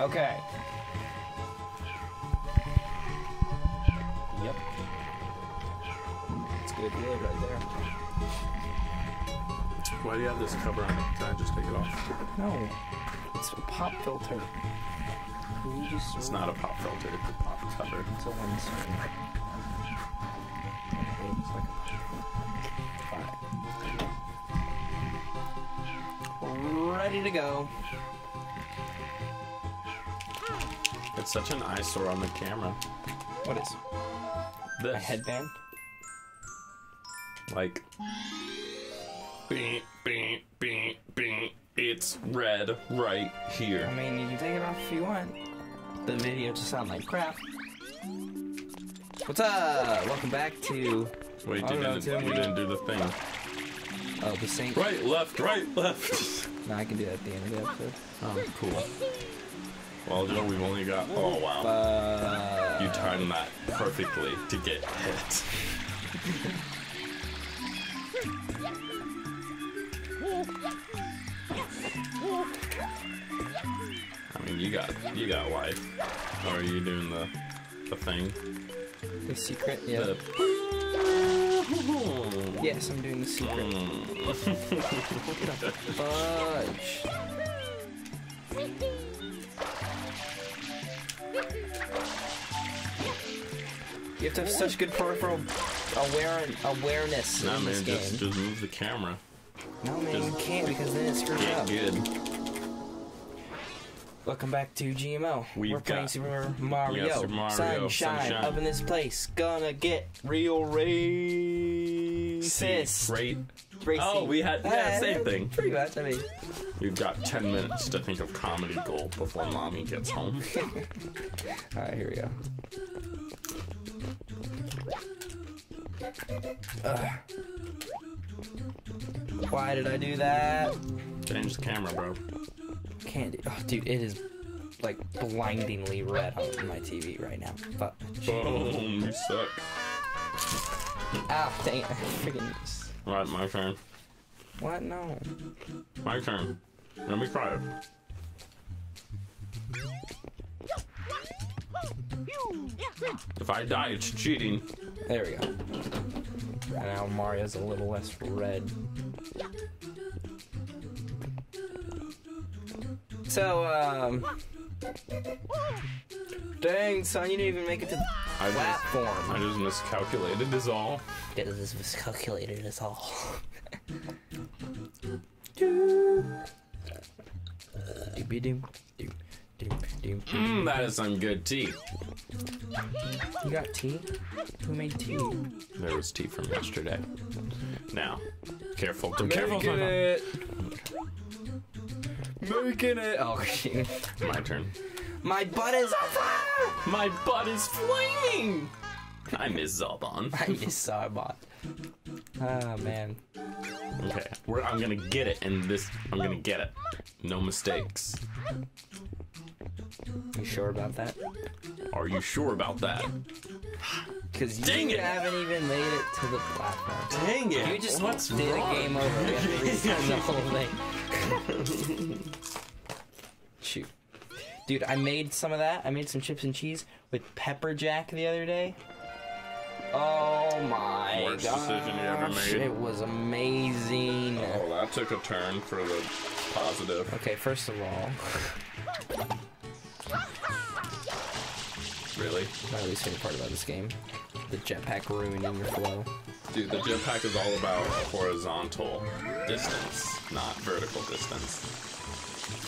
Okay. Yep. It's good wood right there. Why do you have this cover on it? Can I just take it off? No. It's a pop filter. It's not a pop filter, it's a pop cover. It's a windscreen. It looks like a Fine. Ready to go. It's such an eyesore on the camera. What is? This. A headband? Like. Beep, beep, beep, beep. It's red right here. I mean, you can take it off if you want. The video just sound like crap. What's up? Welcome back to Wait, you know, didn't, you didn't do the thing. oh the Saint. Right, left, right, left. No, I can do that at the end of the episode. Oh, cool. Well, Joe, we've only got. Oh, wow. Uh, You timed that perfectly to get hit. I mean, you got you got life. Or are you doing the the thing? the secret. Yeah. The Yes, I'm doing the secret. Fudge. have to have such good peripheral aware awareness Nah, in this man, game. just just move the camera. no, man, you can't because then it screws up. good. Welcome back to GMO. We've We're playing got- Super Mario. Yeah, Super Mario, Sunshine, Sunshine. up in this place. Gonna get real racist. Great. Racy. Oh, we had- yeah, same thing. Pretty much. I mean, You've got 10 minutes to think of comedy gold before mommy gets home. all right, here we go. Ugh. Why did I do that? Change the camera, bro. Candy. Oh, dude, it is like blindingly red on my TV right now. Fuck. Boom, you suck. ah, dang it! Freaking just- Right, my turn. what? No. My turn. Let me try it. If I die, it's cheating. There we go. Now Mario's a little less red. So, um. Dang, son, you didn't even make it to the I just, platform. I just miscalculated, is all. It is miscalculated as all. Doobie-doom, doom, Mmm, that is some good tea. You got tea? Who made tea? There was tea from yesterday. Now, careful. Careful. Making it. Making it. Oh. My turn. My butt is on fire! My butt is flaming! I miss Zalbon. I miss Sarbot. Oh, man. Okay, we're, I'm gonna get it, and this, I'm gonna get it. No mistakes. You sure about that? Are you sure about that? Because you Dang it. haven't even made it to the platform. Dang it! You just What's did wrong? a game over. We have to restart the whole thing. Shoot. Dude, I made some of that. I made some chips and cheese with pepper jack the other day. Oh my Worst gosh. decision you ever made. It was amazing. Oh, that took a turn for the positive. Okay, first of all, Really? my least favorite part about this game, the jetpack ruining your flow. Dude, the jetpack is all about horizontal distance, not vertical distance.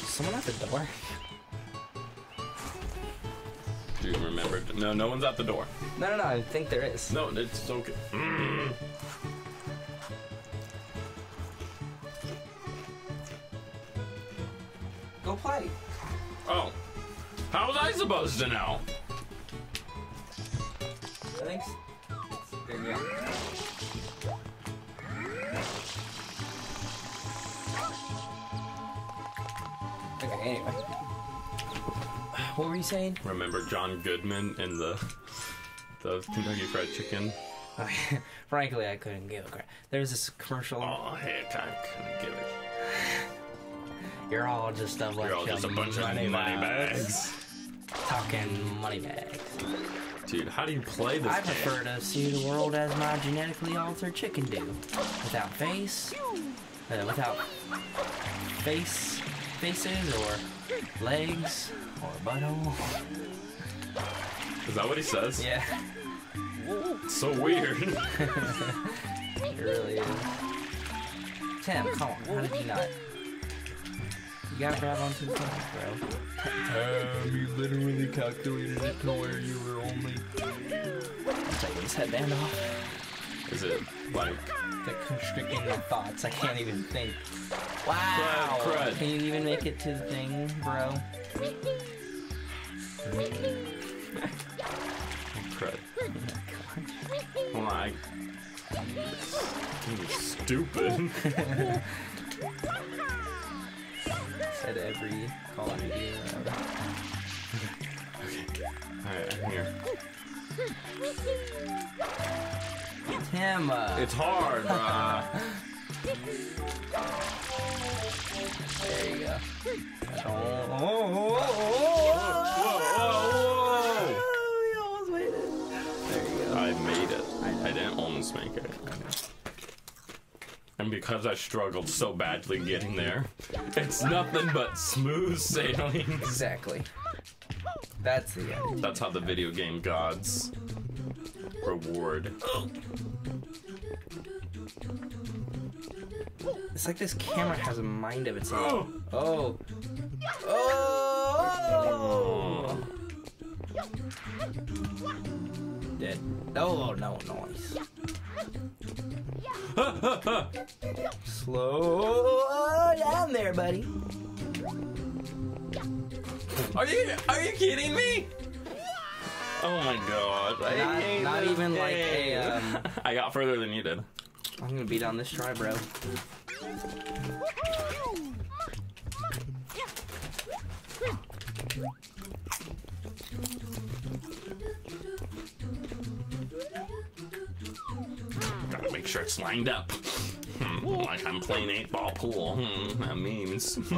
Someone at the door? Remember? No, no one's at the door. No, no, no. I think there is. No, it's okay. Mm. Go play. Oh. How was I supposed to know? What were you saying? Remember John Goodman in the the Kentucky Fried Chicken? Frankly, I couldn't give a crap. There was this commercial. Oh, heck, I couldn't give it. You're all just a bunch, You're all just a of bunch of money, money bags. bags. Talking money bags. Dude, how do you play this I game? prefer to see the world as my genetically altered chicken do. Without face, uh, without face, faces, or legs, or butthole. Is that what he says? Yeah, It's so weird. it really is. Tim, come on, how did you not? You gotta grab onto the thing, bro. um, you literally calculated it to where you were only. Taking his headband off. Is it like? They're constricting my thoughts. I can't even think. Wow. Crud, crud. Can you even make it to the thing, bro? Crud. Hold on, I. You're stupid. Said every Call of Duty. uh, Alright, I'm here. Tim. It's hard, bruh. there you go. Oh, oh, oh, Whoa, whoa, oh, you almost made it. There you go. I made it. I. I didn't almost make it. And because I struggled so badly getting there, it's nothing but smooth sailing. Exactly. That's the end. That's how the video game gods reward. It's like this camera has a mind of its own. Oh. Oh. Dead. Oh, no, noise. Slow down there, buddy. Are you are you kidding me? Oh my god! I Not- hate not this even like a, um, I got further than you did. I'm gonna beat on this try, bro. Gotta make sure it's lined up. Hmm, like I'm playing eight ball pool. Hmm, that means.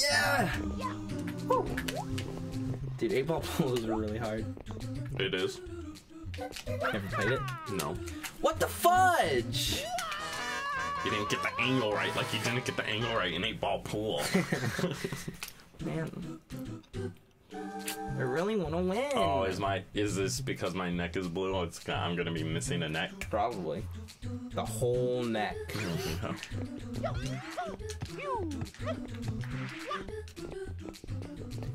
Yeah! Dude, 8 ball pool is really hard. it is. Never played it? No. What the fudge? You didn't get the angle right like you didn't get the angle right in eight ball pool. Man. I really want to win. oh, is my is this because my neck is blue? It's I'm gonna be missing a neck. Probably. The whole neck.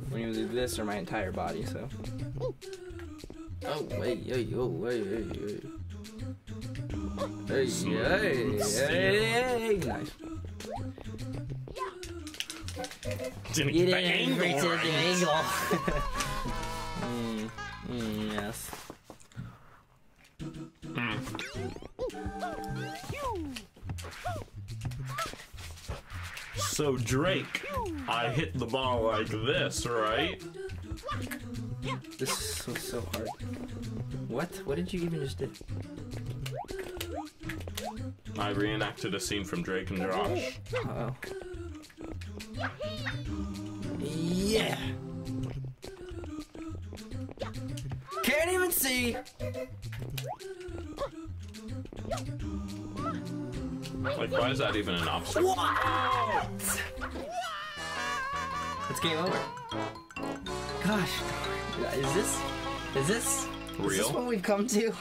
When you do this or my entire body, so. Oh, wait, hey, oh, wait, hey, hey. Hey, hey, hey, hey, nice. Didn't You get the didn't angle reach the angle. mm, mm, yes. So Drake, I hit the ball like this, right? This was so hard. What? What did you even just do? I reenacted a scene from Drake and Josh. Uh oh. Yeah. Can't even see. Like, why is that even an obstacle? What? It's game over. Gosh, darn. is this is this is this Real? what we've come to?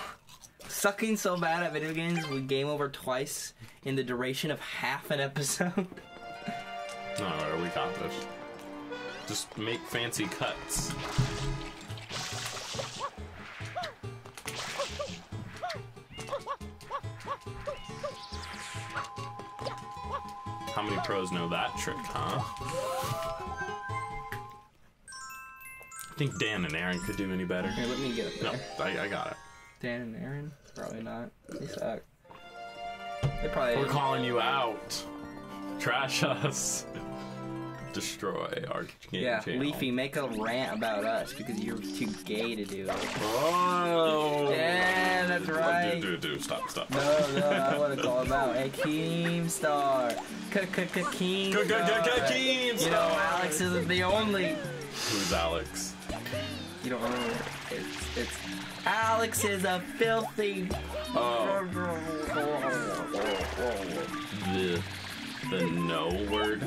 Sucking so bad at video games, we game over twice in the duration of half an episode. No, we got this. Just make fancy cuts. How many pros know that trick, huh? I think Dan and Aaron could do any better. Here, let me get up No, there. I, I got it. Dan and Aaron? Probably not. They suck. They probably. We're calling you out. Trash us. destroy our game Yeah, channel. Leafy, make a rant about us because you're too gay to do it. Oh. Yeah, that's right. Do, do, do. Stop, stop. No, no, I want to call him out. Hey, Keemstar. Keemstar. Keemstar. You know, Alex isn't the only. Who's Alex? You don't remember? It's, it's Alex is a filthy. Oh, the the no word.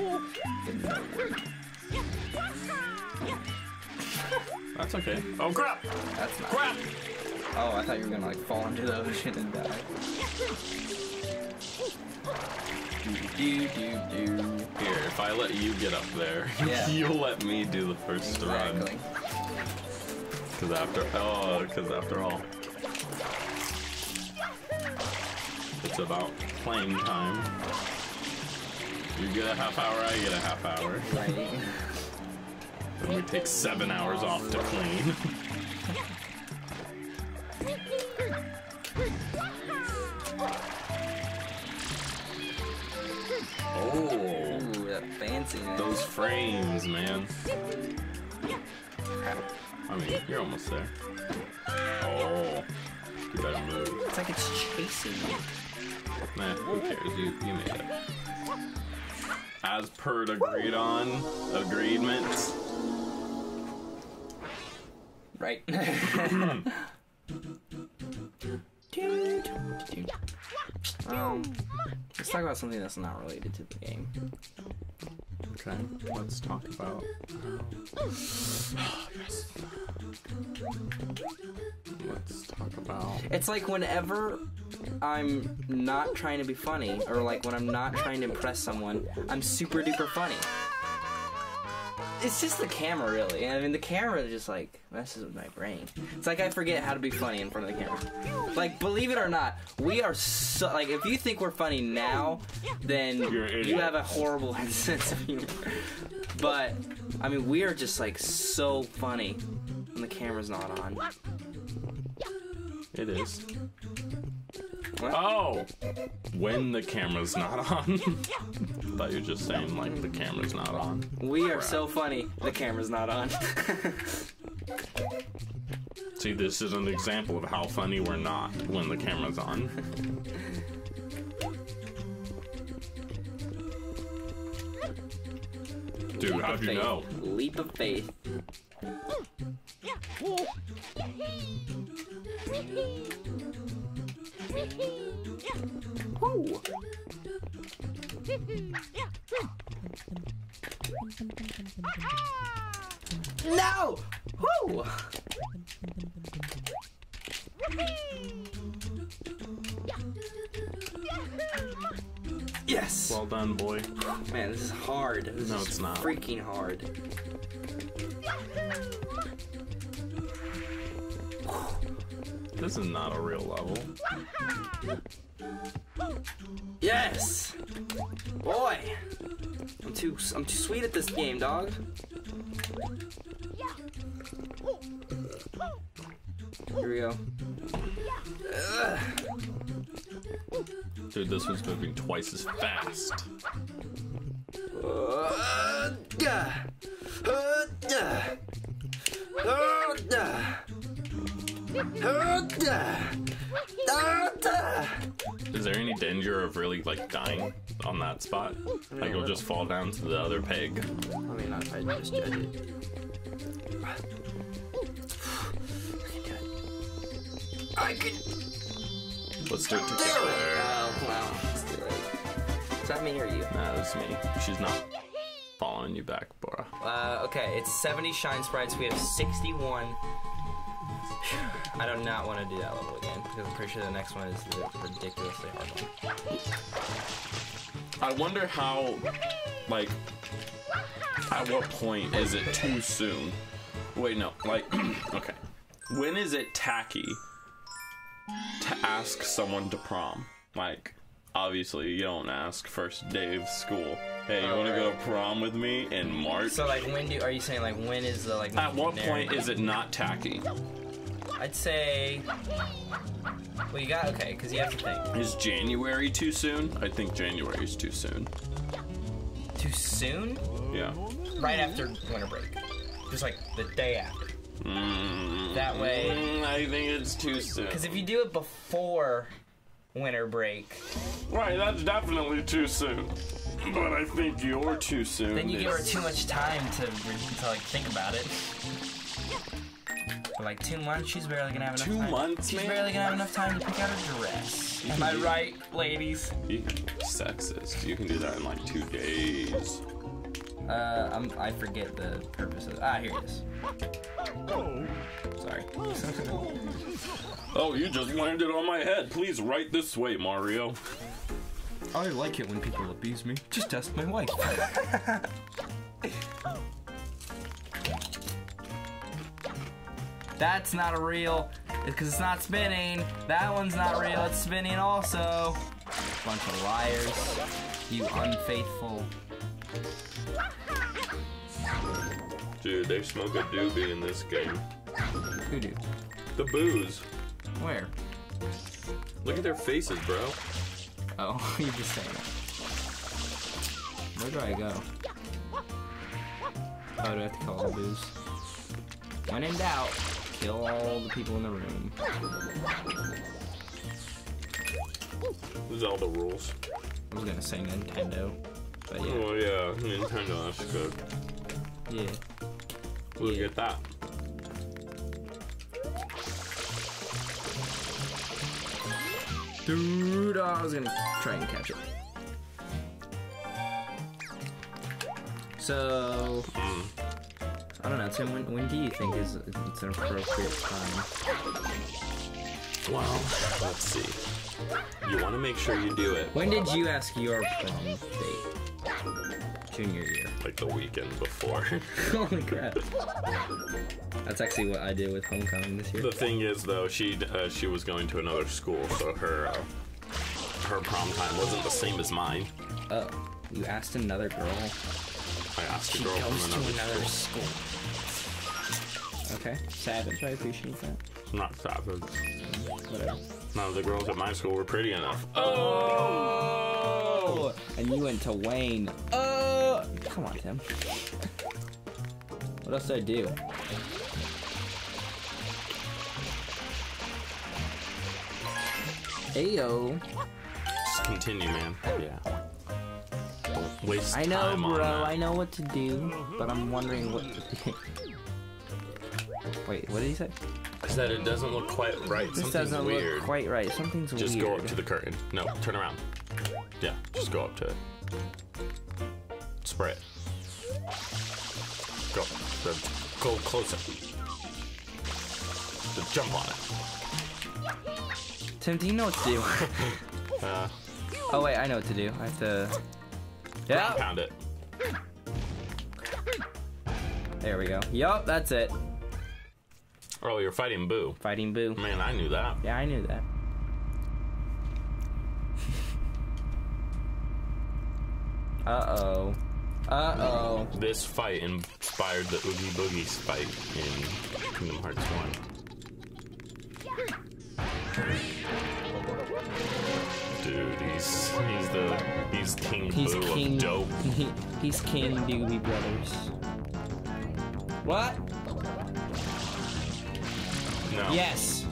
That's okay. Oh crap! That's not. Crap! Oh, I thought you were gonna like fall into the ocean and die. Do do do do. Here, if I let you get up there, Yeah. you'll let me do the first run. Because after, oh, because after all, it's about playing time. You get a half hour, I get a half hour. Right. And we take seven hours off to clean. oh, Ooh, that fanciness. Oh, those frames, man. I mean, you're almost there. Oh, you better move. It's like it's chasing you. Nah, who cares? You, you made it. As per agreed on agreements. Right. um, let's talk about something that's not related to the game. Okay, let's talk about. yes. Let's talk about. It's like whenever I'm not trying to be funny, or like when I'm not trying to impress someone, I'm super duper funny. It's just the camera, really. I mean, the camera just like messes with my brain. It's like I forget how to be funny in front of the camera. Like, believe it or not, we are so like. If you think we're funny now, then You're an you idiot. have a horrible sense of humor. But I mean, we are just like so funny when the camera's not on. It is. What? Oh! When the camera's not on. thought you were just saying, like, the camera's not on. We are so funny. The camera's not on. See, this is an example of how funny we're not when the camera's on. Dude, how'd you Faith. know? Leap of faith. Woo. No! Woo! Yes! Well done, boy. Man, this is hard. This No, is it's not. freaking hard. This is not a real level. Yes! Boy! I'm too I'm too sweet at this game, dog. Here we go. Dude, this one's moving twice as fast. Just fall down to the other peg. I mean, not if I just judge it. I can Let's do it together. Oh, wow. It's too late. Is that me or you? Nah, that's me. She's not following you back, Bora. Uh, okay, it's 70 shine sprites. We have 61. I do not want to do that level again because I'm pretty sure the next one is the ridiculously hard one. I wonder how, like, at what point is it too soon? Wait, no, like, okay. When is it tacky to ask someone to prom? Like, obviously, you don't ask first day of school. Hey, you want to go to prom with me in March? So like, when do are you saying like when is the like? At what point is it not tacky? I'd say. Well, you got okay because you have to think. Is January too soon? I think January is too soon. Too soon? Yeah. right after winter break, just like the day after. Mm, That way- mm, I think it's too soon. Because if you do it before winter break, Right, that's definitely too soon. But I think you're too soon. then you give her too much time to to like think about it. For like two months, she's barely gonna have enough Two time. months, She's man? barely gonna have enough time to pick out a dress. Am I right, ladies? You sexist. You can do that in like two days. Uh, I'm, I forget the purpose of Ah, here it is. Sorry. Oh, you just landed on my head. Please right this way, Mario. I like it when people abuse me. Just ask my wife. That's not a real, because it's not spinning. That one's not real, it's spinning also. Bunch of liars. You unfaithful. Dude, they smoke a doobie in this game. Who do? The Boos. Where? Look at their faces, bro. Oh, you just saying it. Where do I go? Oh, do I have to kill all the Boos? When in doubt, kill all the people in the room. These are all the rules. I was gonna say Nintendo, but yeah, Oh yeah, Nintendo, that's good. yeah. Look Yeah. at that. Dude, I was gonna try and catch it. So, mm. I don't know, Tim. When, when do you think is it's an appropriate time? Well, let's see. You want to make sure you do it When did you ask your prom date? Junior year. like the weekend before. Holy crap. That's actually what I did with homecoming this year. the thing is, though, she uh, she was going to another school, so her uh, her prom time wasn't the same as mine. Oh, you asked another girl. I asked a She girl goes from to another, another school. school. Okay, savage. I appreciate that. I'm Not savage. Whatever. None of the girls at my school were pretty enough. Oh! And you went to Wayne. Oh! Come on, Tim. What else did I do? Ayo. Just continue, man. Yeah. Waste I know, bro. I know what to do, but I'm wondering what to do. Wait, what did he say? I said it doesn't look quite right. This Something's doesn't weird. look quite right. Something's Just weird. Just go up to the curtain. No, turn around. Yeah, just go up to it. Spray it. Go. Go closer. Just jump on it. Tim, do you know what to do? Uh, oh wait, I know what to do. I have to. Yeah. pound it. There we go. Yup, that's it. Oh, you're fighting Boo. Fighting Boo. Man, I knew that. Yeah, I knew that. Uh oh. Uh oh. This fight inspired the Oogie Boogie fight in Kingdom Hearts 1. Dude, he's he's the he's King He's Boo King. dope. He, he's King Doobie Brothers. What? No. Yes.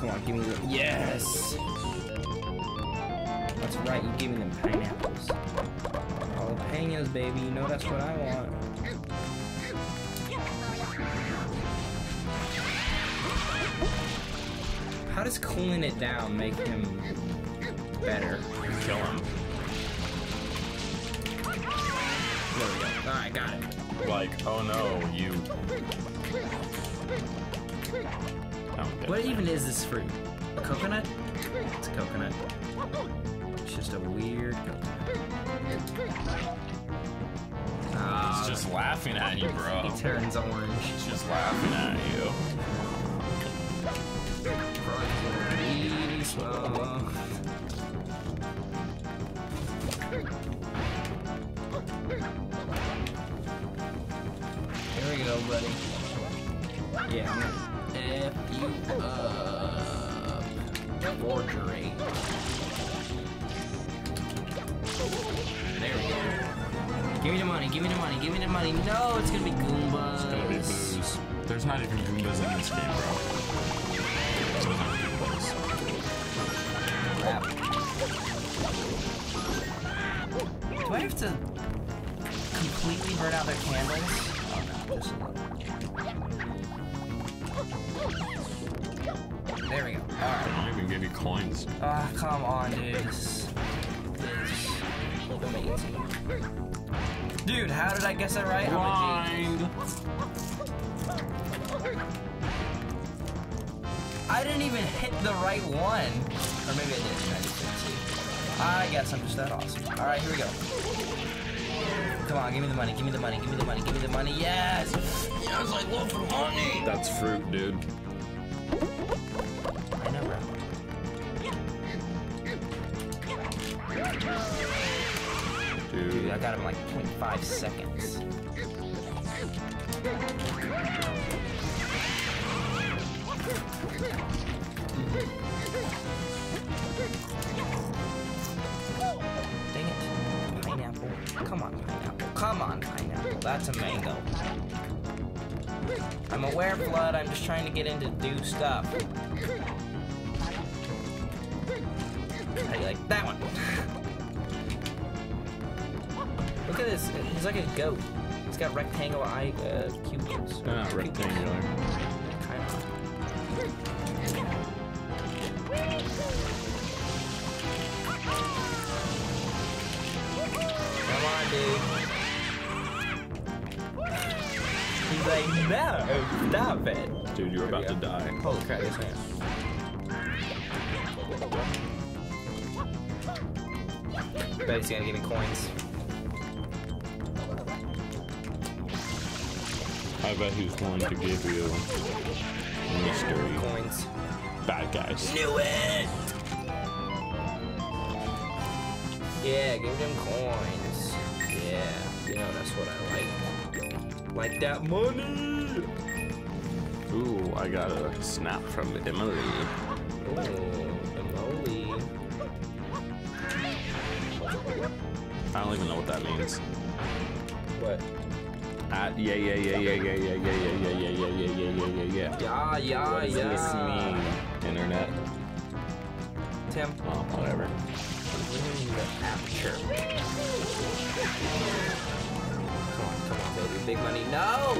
Come on, give me the. Yes! That's right, you gave me them pineapples. Jalapenos, baby, you know that's what I want. How does cooling it down make him better? Kill him. There we go. Alright, got it. Like, oh no, you. Oh. What even is this fruit? A coconut? It's a coconut. It's just a weird coconut. Ah, He's just laughing at you, bro. he turns orange. He's just laughing at you. slow. Here we go, buddy. Yeah, I'm gonna F you up. Forgery. There we go. Give me the money, give me the money, give me the money. No, it's gonna be Goombas. It's gonna be Boos. There's not even Goombas in this game, bro. To completely burn out their candles? Oh no, just a little. There we go. Alright. I don't even give you coins. Ah, come on, dude. This is. Dude, how did I guess that right? Genius. I didn't even hit the right one. Or maybe I did. Didn't. I guess I'm just that awesome. Alright, here we go. Come on, give me the money, give me the money, give me the money, give me the money. Yes! Yes, I love the money! That's fruit, dude. I know, bro. Dude, Dude, I got him in like 0.5 seconds. That's a mango. I'm aware, FLUDD. I'm just trying to get in to do stuff. How do you like that one? Look at this. He's like a goat. He's got rectangle eye uh, pupils. Ah, rectangular. Kind of. Come on, dude. No, stop it. Dude, you're about to die. Holy crap, yes I am. Bet he's gonna give me coins. I bet he's going to give you mystery. Coins. Bad guys. Knew it! Yeah, give them coins. Yeah, you know that's what I like. Like that money! Ooh, I got a snap from Emily. Ooh, Emoli. I don't even know what that means. What? At yeah yeah yeah yeah yeah yeah yeah yeah yeah yeah yeah yeah yeah yeah yeah. Yeah, yeah, What does yeah. this mean? Internet? Tim, Oh, whatever. the aperture. Big money. No!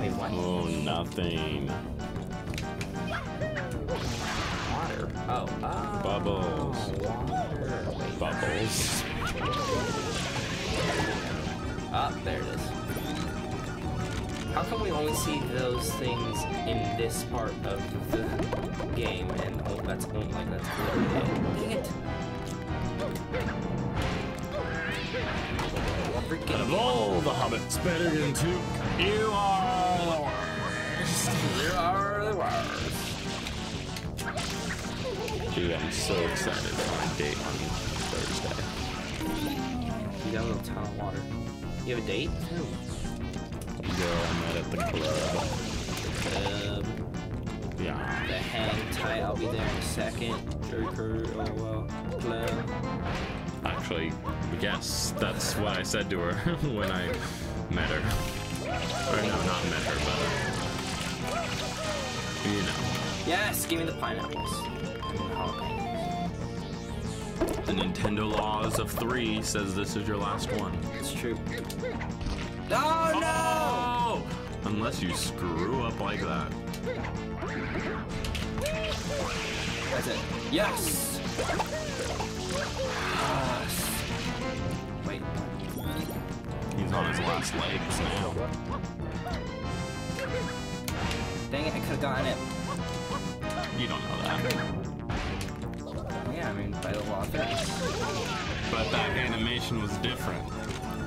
Wait, what? Oh, nothing. Water. Oh. oh. Bubbles. Water. Wait. Bubbles. Up there it is. How come we only see those things in this part of the game and oh, that's oh only like that's clear? Dang it! Out of all the hobbits better than two, you are the worst. There are the wires. Dude, I'm so excited for my date on Thursday. You got a little ton of water. You have a date? Girl I met at the club. Um, Yeah. the hang tight. I'll be there in a second. Curry. Oh well. Club. Actually, yes, that's what I said to her when I met her. Or no, not met her, but uh, you know, Yes, give me the pineapples. The Nintendo laws of three says this is your last one. It's true. Oh no! Oh! Unless you screw up like that. That's it. Yes. On his last legs now. Dang it, I could've gotten it. You don't know that. Yeah, I mean, by the law. But that animation was different.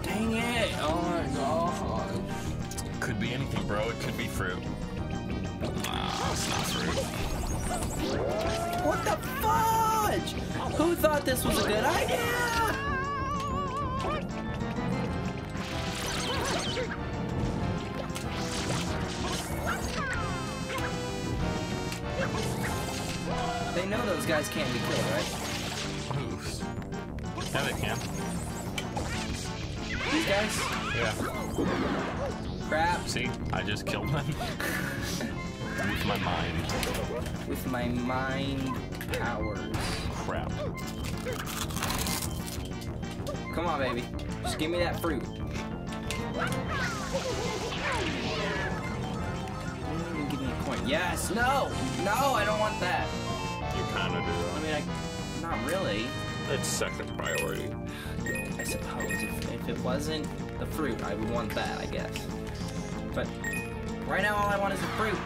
Dang it! Oh my god. Could be anything, bro. It could be fruit. Nah, it's not fruit. What the fudge? Who thought this was a good idea? Can't be killed, right? Oof. Yeah, they can. These guys? Yeah. Crap. See, I just killed them with my mind. With my mind powers. Crap. Come on, baby. Just give me that fruit. Give me a coin. Yes. No. No, I don't want that. Mean, I, not really. It's second priority. I suppose if, if it wasn't the fruit, I would want that, I guess. But right now, all I want is the fruit.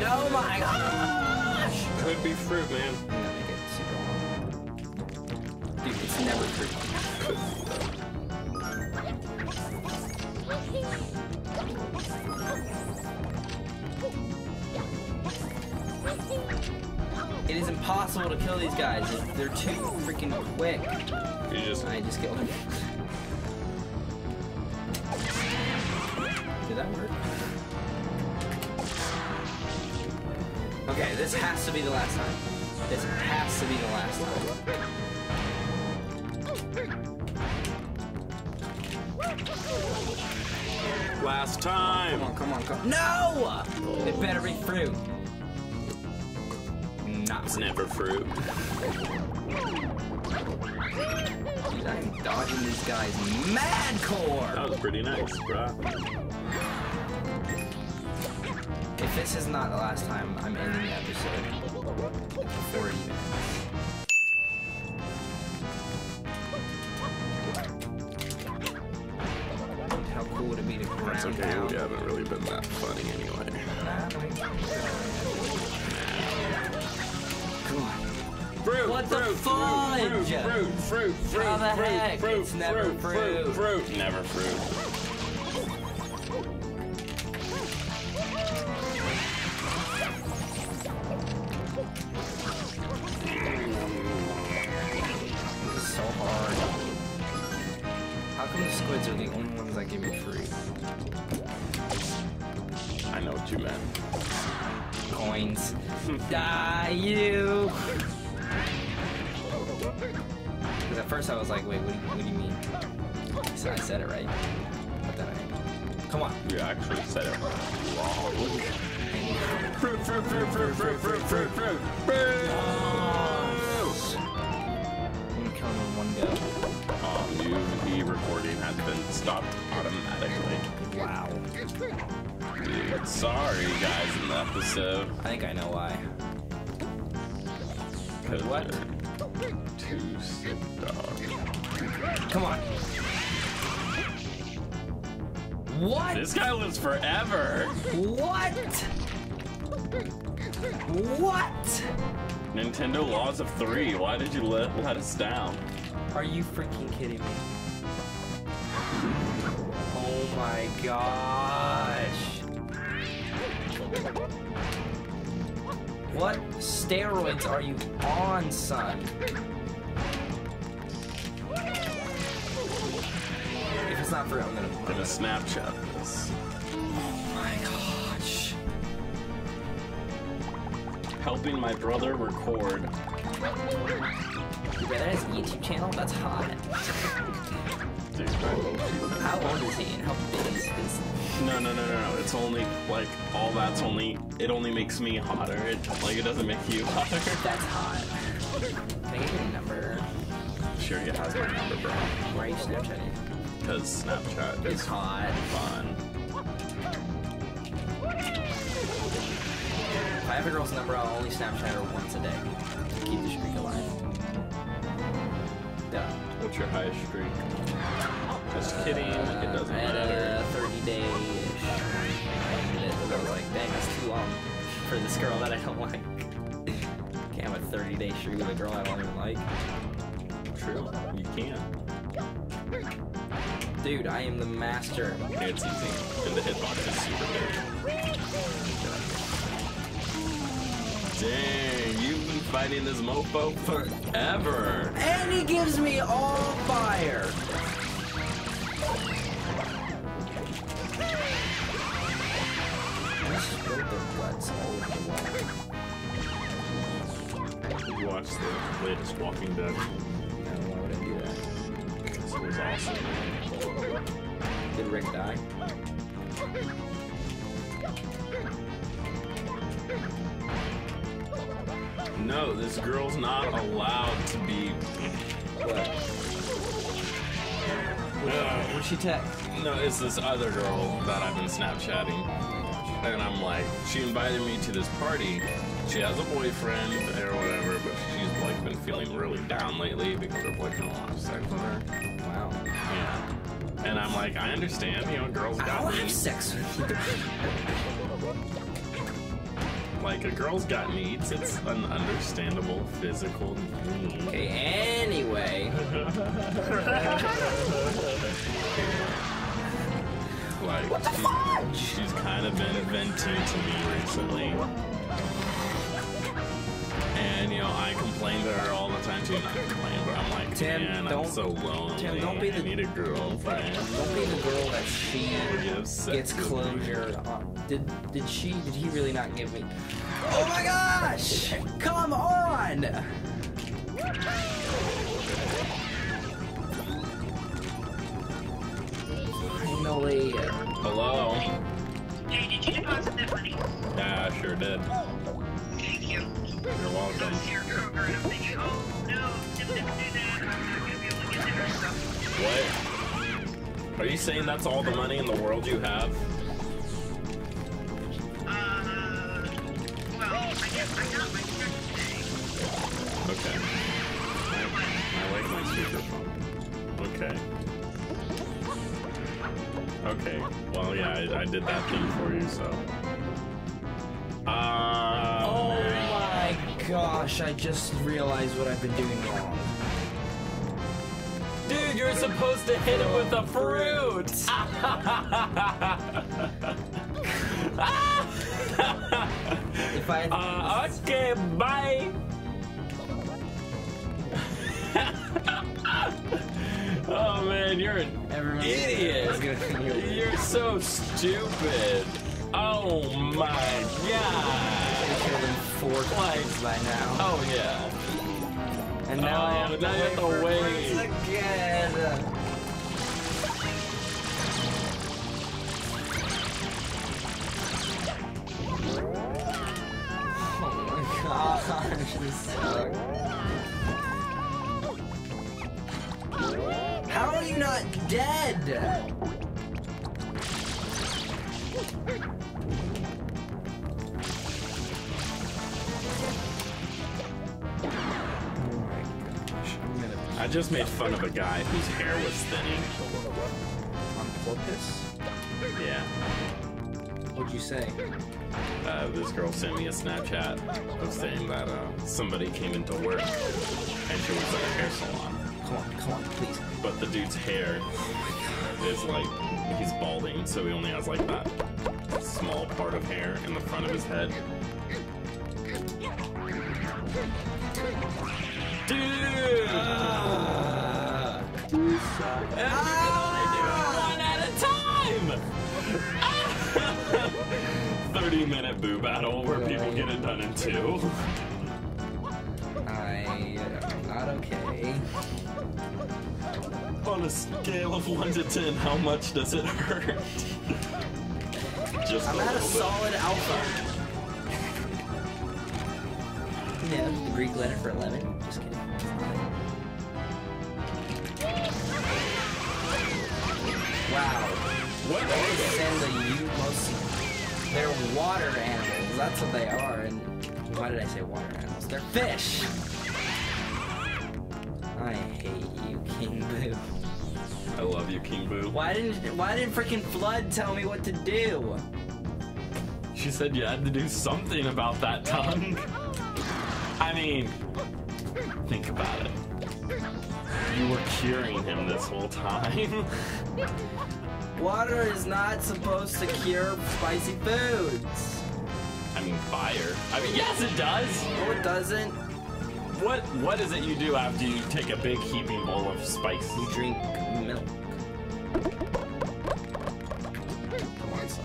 No, my gosh! Could be fruit, man. I'm gonna make it super long. Dude, it's never fruit. It is impossible to kill these guys. They're too freaking quick. You just I just killed him. Be the last time. This has to be the last time. last time! Come on, come on, come on. No! It better be fruit. Not It's fruit. never fruit. Dude, I'm dodging these guys mad core. That was pretty nice, bro. If this is not the last time, I'm ending the episode before it even ends. How cool would it be to ground It's okay, pound? we haven't really been that funny anyway. Come on. Fruit, What the fruit, fudge? Fruit, fruit, fruit, fruit, How the fruit, heck? fruit, It's never fruit, fruit, fruit. fruit. Never fruit. Sorry guys in the episode. I think I know why. Cause What? Two sick dogs. Come on. What? This guy lives forever. What? What? Nintendo laws of three. Why did you let let us down? Are you freaking kidding me? Oh my gosh. What steroids are you on, son? If it's not for I'm gonna. I'm gonna Snapchat this. Oh my gosh. Helping my brother record. Brother has a YouTube channel? That's hot. How old is he and how big is his? No, no, no, no, no. It's only like all that's only. It only makes me hotter. It like it doesn't make you hotter. That's hot. Can I get your number? Sure, he has my number, bro. Why are you Snapchatting? Because Snapchat It's hot. fun. If I have a girl's number, I'll only Snapchat her once a day. to Keep the streak alive. Duh. What's your highest streak? Just kidding. It doesn't I had matter. a 30 day ish. I was like, dang, that's too long for this girl that I don't like. Can't have a 30 day streak with a girl I don't even like. True. You can. Dude, I am the master. It's easy. And the hitbox is super big. Dang, you've been fighting this mofo forever. And he gives me all fire. I spilled their guts all over the wall. Did you watch the latest Walking Dead? No, why would I do that? Because it was awesome. Did Rick die? No, this girl's not allowed to be. What? Uh, What'd she text? no, it's this other girl that I've been Snapchatting. And I'm like, she invited me to this party. She has a boyfriend or whatever, but she's like been feeling really down lately because her boyfriend won't have sex with her. Wow. Yeah. And I'm like, I understand, you know, girls got I'll have sex with you. Like a girl's got needs. It's an understandable physical need. Okay, anyway. Like What the fudge? she's kind of been venting to me recently. Complain to her all the time too. Not complain, but I'm like, Tim, man, don't- I'm so lonely. Tim, don't be I the- need a girlfriend. Don't be the girl that she Give gets closure on. Did did she did he really not give me Oh my gosh! Come on! Finally. Hello. Hey, did you deposit that money? Yeah, I sure did. Thank you. You're I welcome. What? Are you saying that's all the money in the world you have? uh, well, I guess I got my check today. Okay. I, I like my speakerphone. Okay. Okay. Well, yeah, I, I did that thing for you, so. Uh, Oh my gosh, I just realized what I've been doing wrong. You're supposed to hit him with a fruit! If I uh, okay, bye! oh man, you're an idiot. You're so stupid. Oh my god. killed four times by now. Oh yeah. And now I Oh, have now you have to for wait. fruits again. Oh my gosh, this sucks. How are you not dead? Just made fun of a guy whose hair was thinning. on porpoise. Yeah. What'd you say? Uh, this girl sent me a Snapchat of saying that uh, somebody came into work and she was at a hair salon. Come on, come on, please. But the dude's hair is like, he's balding, so he only has like that small part of hair in the front of his head. 30 minute boo battle where people get it done in two. I am not okay. On a scale of 1 to 10, how much does it hurt? Just I'm a at a bit. solid alpha. Yeah, the Greek letter for 11. Just kidding. Wow. What water animals. That's what they are. And why did I say water animals? They're fish. I hate you, King Boo. I love you, King Boo. Why didn't Why didn't freaking FLUDD tell me what to do? She said you had to do something about that tongue. I mean, think about it. You were curing him this whole time. Water is not supposed to cure spicy foods. I mean, fire. I mean, yes, it does. No, it doesn't. what what is it you do after you take a big heaping bowl of spice? You drink milk. Come on, son.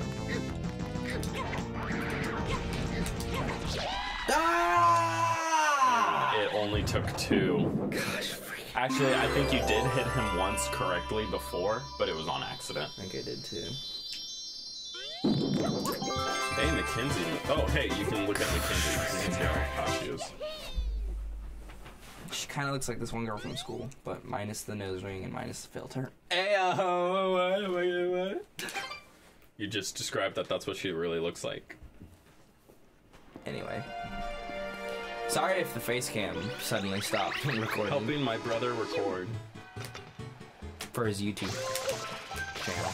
Ah! It only took two. Gosh. Actually, I think you did hit him once correctly before, but it was on accident. I think I did too. Hey, Mackenzie. Oh, hey, you can look at Mackenzie. You can see how she is. She kind of looks like this one girl from school, but minus the nose ring and minus the filter. You just described that that's what she really looks like. Anyway. Sorry if the face cam suddenly stopped recording Helping my brother record. for his YouTube channel.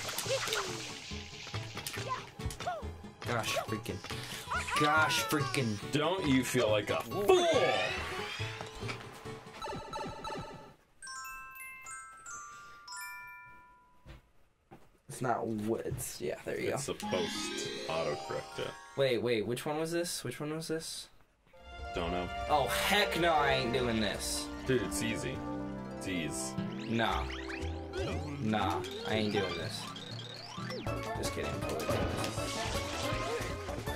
Gosh, freaking. Gosh, freaking. Don't you feel like a fool? It's not woods. Yeah, there you go. It's supposed to autocorrect it. Wait, wait, which one was this? Which one was this? Don't know. Oh, heck no, I ain't doing this. Dude, it's easy. It's easy. Nah. Nah, I ain't doing this. Just kidding.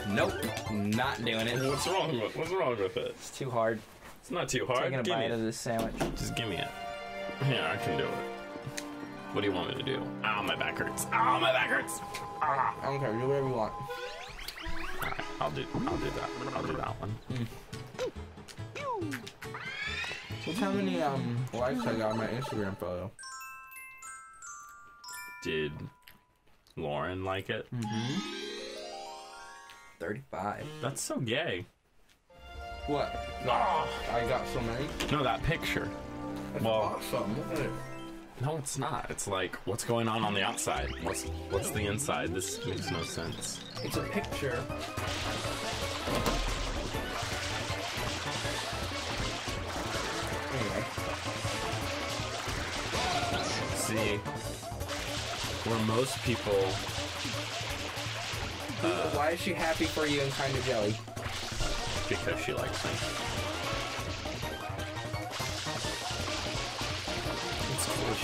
Nope, not doing it. What's wrong with What's wrong with it? It's too hard. It's not too hard. Taking a Give bite me of it. this sandwich. Just give me it. Yeah, I can do it. What do you want me to do? Ah, my back hurts. Ah, my back hurts. Ah. I don't care. Do whatever you want. Alright, I'll do. I'll do that. I'll do that one. Look how many um likes I got on my Instagram photo. Did Lauren like it? Mm-hmm. Thirty-five. That's so gay. What? Ah, I got so many. no, that picture. Well, Awesome. Look at it. no, it's not. It's like, what's going on on the outside? What's what's the inside? This makes no sense. It's a picture. See, where most people, uh, why is she happy for you and kind of jelly? because she likes me. It's cool.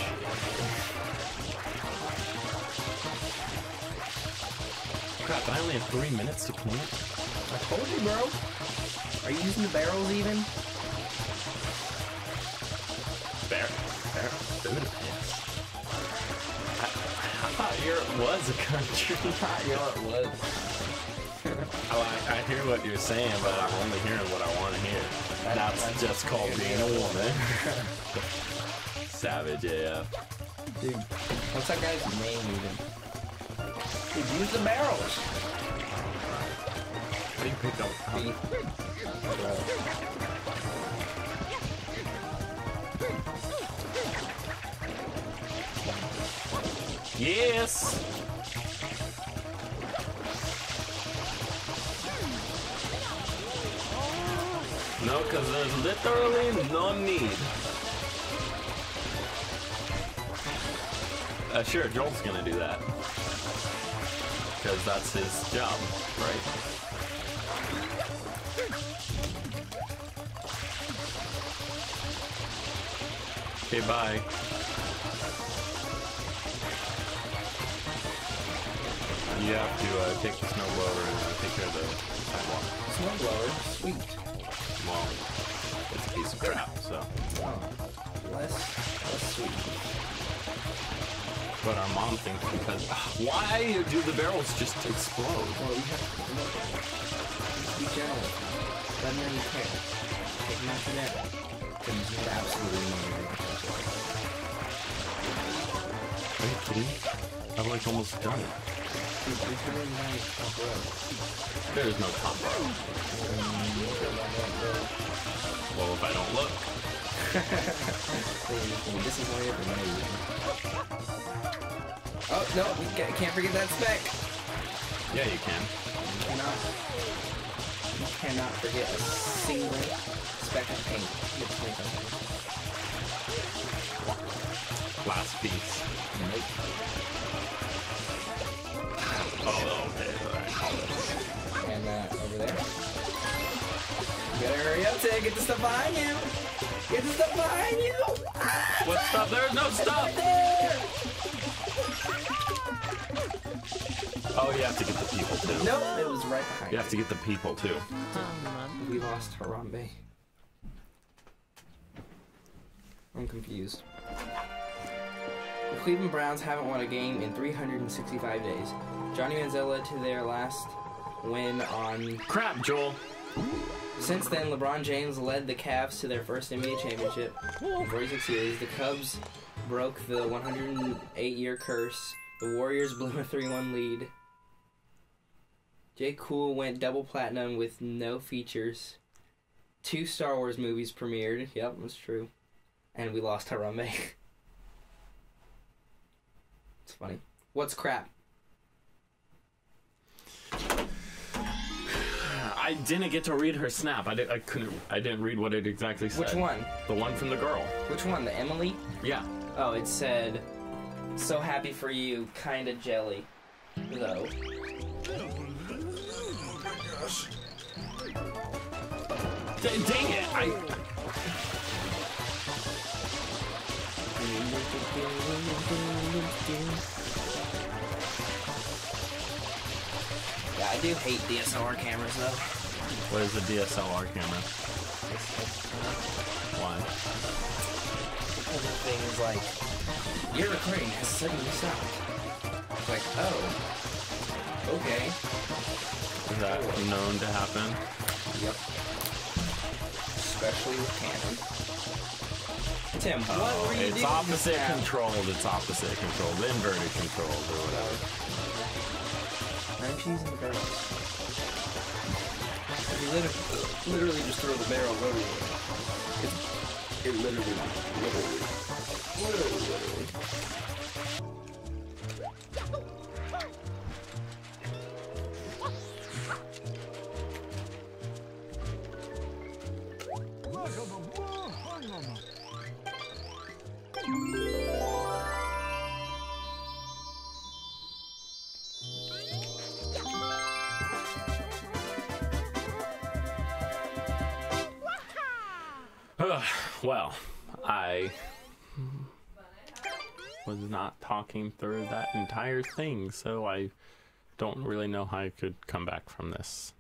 Crap, I only have three minutes to clean it. I told you, bro. Are you using the barrels even? Barrels? Bear. Europe was a country. know it was. oh, I, I hear what you're saying, but I'm only hearing what I want to hear. That's just called being a woman. Savage AF. Dude, what's that guy's name even? Dude, use the barrels. What do you pick up? Yes! No, because there's literally no need. Uh, sure, Joel's gonna do that. Because that's his job, right? Okay, bye. You have to uh, take the snowblower and uh, take care of the sidewalk. Snowblower. Sweet. Well, it's a piece of crap, so. Oh. Less, less sweet. But our mom thinks because. Why do the barrels just explode? Well, you have to look. Be gentle. Let you care. Take them out to them. You have absolutely no. Are you kidding? I've like almost done it. There's really nice top row. There is no row. Well, if I don't look. This is why everybody. Oh no, we can't forget that spec. Yeah, you can. You cannot. You cannot forget a single speck of paint. You have to make them. Last piece. Nope. Oh, okay. Alright. And uh, over there. You better hurry up. That's. Get the stuff behind you. Get the stuff behind you. Ah, What stuff? There's no right stuff. there. Oh, you have to get the people too. Nope, it was right behind You have to get the people too. We lost Harambe. I'm confused. The Cleveland Browns haven't won a game in 365 days. Johnny Manziel led to their last win on. Crap, Joel. Since then, LeBron James led the Cavs to their first NBA championship in 46 years. The Cubs broke the 108-year curse. The Warriors blew a 3-1 lead. J. Cole went double platinum with no features. Two Star Wars movies premiered. Yep, that's true. And we lost Harambe. it's funny. What's crap? I didn't get to read her snap. I, did, I couldn't. I didn't read what it exactly said. Which one? The one from the girl. Which one? The Emily? Yeah. Oh, it said, "So happy for you, kinda jelly." Though. D- dang it! I. Yeah, I do hate DSLR cameras though. What is a DSLR camera? Why? Because the thing is like, your recording has suddenly stopped. It's like, oh, okay. Is that known to happen? Yep. Especially with Canon. Tim, what Oh, were you it's opposite controlled. It's opposite controlled. Inverted controlled or whatever. Nine cheese and barrels. You literally, literally just throw the barrels over you. It, it literally, literally, literally, literally. Talking through that entire thing, so I don't really know how I could come back from this.